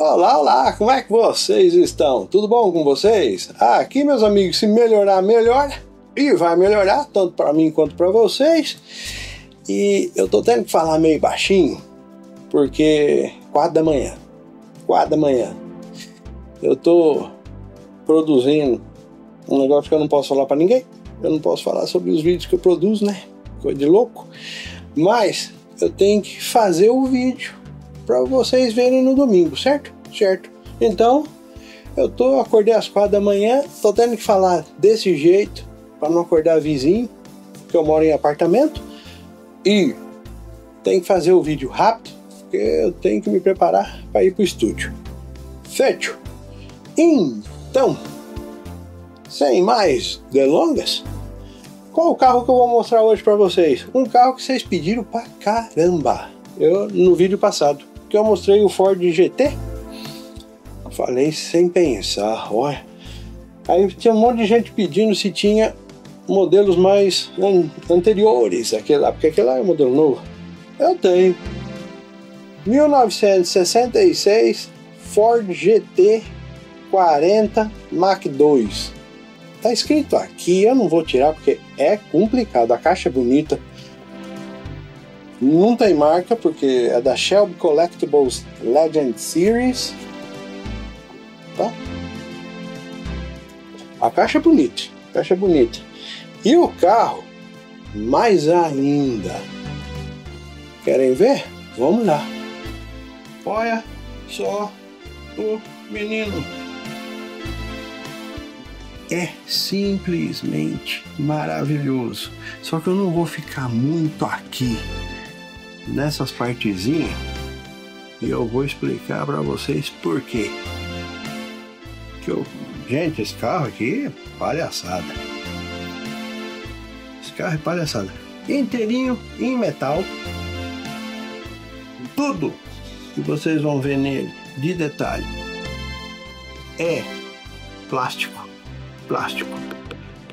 Olá, olá, como é que vocês estão? Tudo bom com vocês? Aqui, meus amigos, se melhorar, melhora. E vai melhorar, tanto para mim quanto para vocês. E eu tô tendo que falar meio baixinho, porque 4 da manhã. 4 da manhã. Eu tô produzindo um negócio que eu não posso falar para ninguém. Eu não posso falar sobre os vídeos que eu produzo, né? Coisa de louco. Mas eu tenho que fazer o vídeo para vocês verem no domingo, certo? Certo. Então, eu tô acordei às quatro da manhã, tô tendo que falar desse jeito para não acordar vizinho, porque eu moro em apartamento e tem que fazer o vídeo rápido, porque eu tenho que me preparar para ir pro estúdio. Feito. Então, sem mais delongas, qual o carro que eu vou mostrar hoje para vocês? Um carro que vocês pediram pra caramba. Eu no vídeo passado que eu mostrei o Ford GT. Falei sem pensar, olha. Aí tinha um monte de gente pedindo se tinha modelos mais an anteriores àquele lá, porque aquele lá é um modelo novo. Eu tenho. 1966 Ford GT 40 Mach 2. Tá escrito aqui, eu não vou tirar porque é complicado. A caixa é bonita, não tem marca porque é da Shelby Collectibles Legend Series. Tá? A caixa é bonita, a caixa é bonita. E o carro, mais ainda. Querem ver? Vamos lá. Olha só o menino. É simplesmente maravilhoso. Só que eu não vou ficar muito aqui nessas partezinhas e eu vou explicar para vocês por quê. Que eu, gente, esse carro aqui é palhaçada. Esse carro é palhaçada. Inteirinho em metal. Tudo que vocês vão ver nele de detalhe é plástico. Plástico.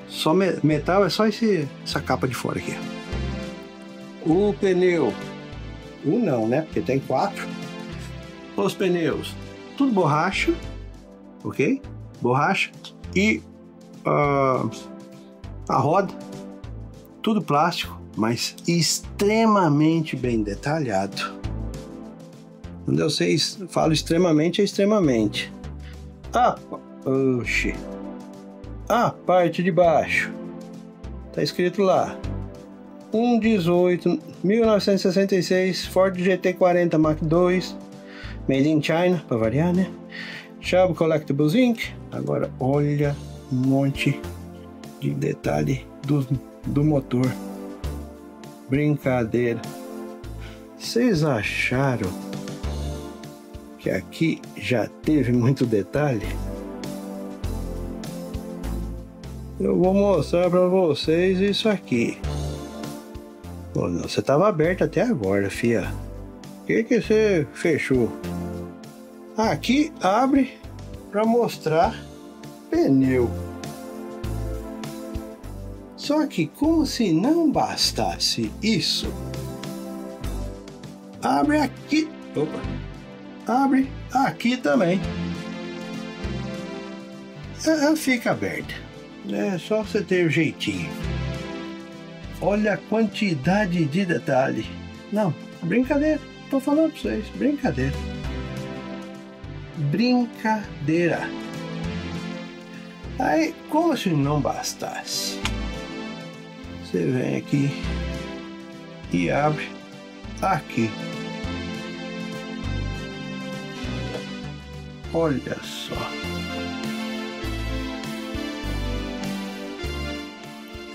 Só metal é só esse, essa capa de fora aqui. O pneu um não, né? Porque tem quatro. Os pneus, tudo borracha, ok? Borracha. E uh, a roda, tudo plástico, mas extremamente bem detalhado. Quando eu sei, falo extremamente, é extremamente. Ah. A parte de baixo. Tá escrito lá. 118 1966 Ford GT40 Mark II Made in China, para variar, né? Shelby Collectibles Inc. Agora olha um monte de detalhe do, do motor. Brincadeira. Vocês acharam que aqui já teve muito detalhe? Eu vou mostrar para vocês isso aqui. Não, você tava aberto até agora, fia. O que que você fechou? Aqui abre para mostrar pneu. Só que como se não bastasse isso, abre aqui, opa, abre aqui também. Ela fica aberta, é só você ter o jeitinho. Olha a quantidade de detalhe. Não, brincadeira. Tô falando pra vocês, brincadeira. Brincadeira. Aí, como se não bastasse, você vem aqui e abre aqui. Olha só.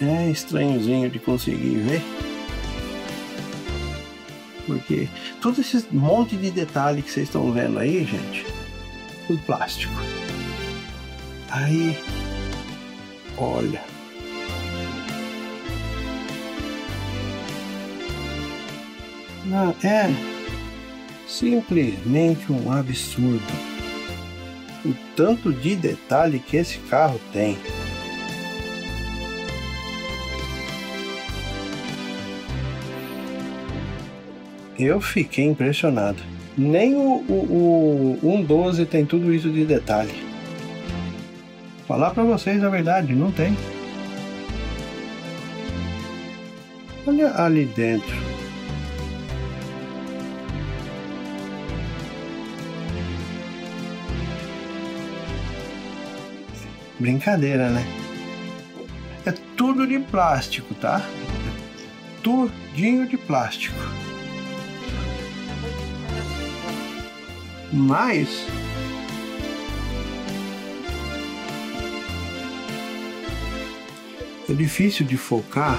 É estranhozinho de conseguir ver. Porque todo esse monte de detalhe que vocês estão vendo aí, gente, tudo plástico. Aí, olha. Não, é simplesmente um absurdo. O tanto de detalhe que esse carro tem. Eu fiquei impressionado. Nem o, o, o 1.12 tem tudo isso de detalhe. Falar para vocês a verdade, não tem. Olha ali dentro. Brincadeira, né? É tudo de plástico, tá? Tudinho de plástico. Mas é difícil de focar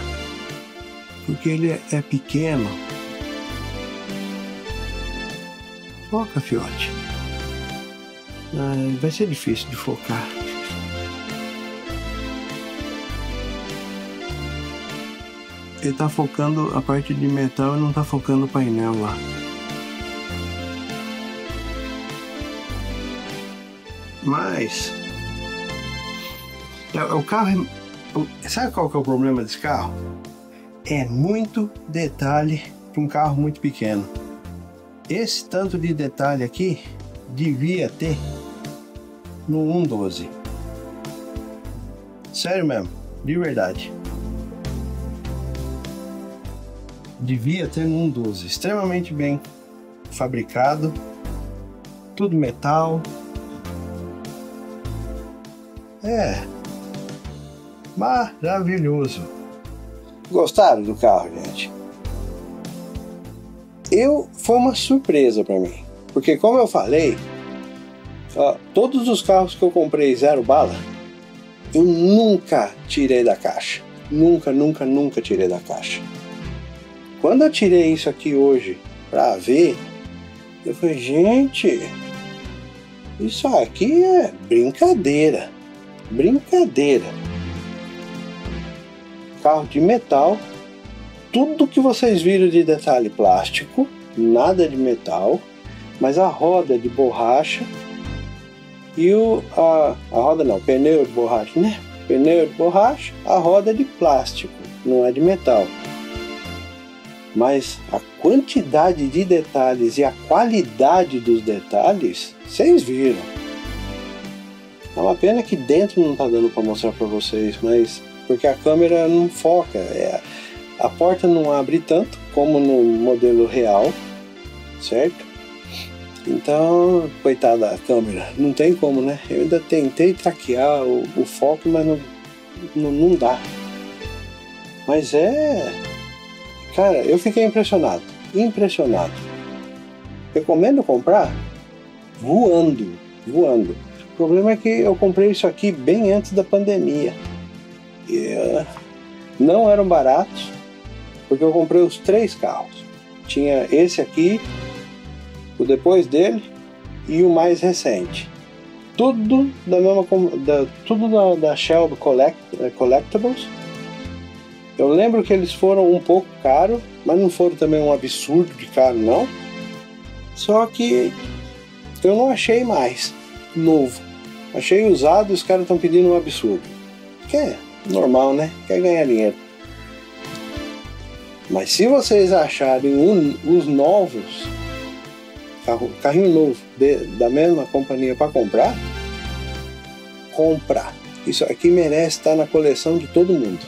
porque ele é pequeno. Foca, fiote. Ah, vai ser difícil de focar. Ele tá focando a parte de metal e não tá focando o painel lá. Mas é, o carro é, sabe qual que é o problema desse carro? É muito detalhe para um carro muito pequeno. Esse tanto de detalhe aqui devia ter no 112. Sério mesmo, de verdade. Devia ter no 112, extremamente bem fabricado, tudo metal, é. Maravilhoso. Gostaram do carro, gente? Eu foi uma surpresa para mim, porque como eu falei, todos os carros que eu comprei zero bala, eu nunca tirei da caixa. Nunca, nunca, nunca tirei da caixa. Quando eu tirei isso aqui hoje para ver, eu falei, gente, isso aqui é brincadeira. Brincadeira. Carro de metal. Tudo que vocês viram de detalhe plástico, nada de metal, mas a roda de borracha e o, a, a roda não, pneu de borracha, né? Pneu de borracha, a roda de plástico, não é de metal. Mas a quantidade de detalhes e a qualidade dos detalhes, vocês viram. É uma pena que dentro não tá dando para mostrar para vocês, mas porque a câmera não foca. É, a porta não abre tanto como no modelo real, certo? Então, coitada da câmera, não tem como, né? Eu ainda tentei traquear o, o foco, mas não, não, não dá. Mas é. Cara, eu fiquei impressionado. Impressionado. Recomendo comprar voando. Voando. Problema é que eu comprei isso aqui bem antes da pandemia. E, uh, não eram baratos, porque eu comprei os três carros. Tinha esse aqui, o depois dele e o mais recente. Tudo da mesma da, tudo da, da Shelby Collect, eh, Collectibles. Eu lembro que eles foram um pouco caros, mas não foram também um absurdo de caro não. Só que eu não achei mais novo. Achei usado e os caras estão pedindo um absurdo. Que é normal, né? Quer ganhar dinheiro. Mas se vocês acharem um, os novos, carro, carrinho novo de, da mesma companhia para comprar, comprar. Isso aqui merece estar na coleção de todo mundo.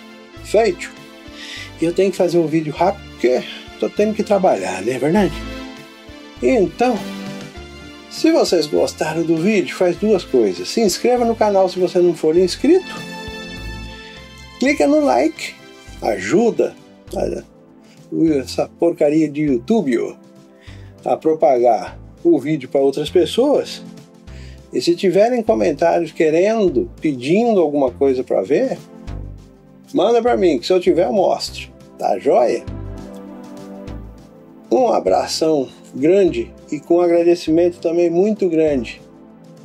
Feito? E eu tenho que fazer um vídeo rápido porque estou tendo que trabalhar, não é verdade? Então, se vocês gostaram do vídeo, faz duas coisas. Se inscreva no canal se você não for inscrito. Clica no like. Ajuda essa porcaria de YouTube a propagar o vídeo para outras pessoas. E se tiverem comentários querendo, pedindo alguma coisa para ver, manda para mim, que se eu tiver eu mostro. Tá joia? Um abração grande e com agradecimento também muito grande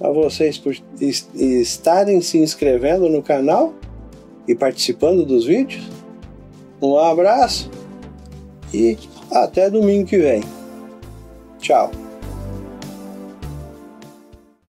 a vocês por estarem se inscrevendo no canal e participando dos vídeos. Um abraço e até domingo que vem. Tchau.